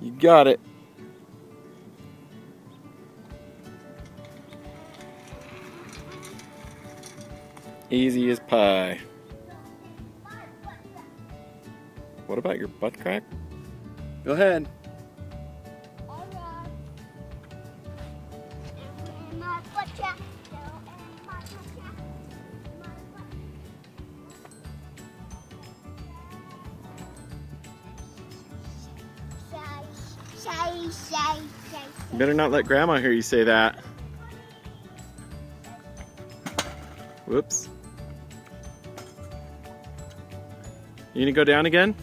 You got it. Easy as pie. What about your butt crack? Go ahead. You better not let grandma hear you say that. Whoops. You gonna go down again?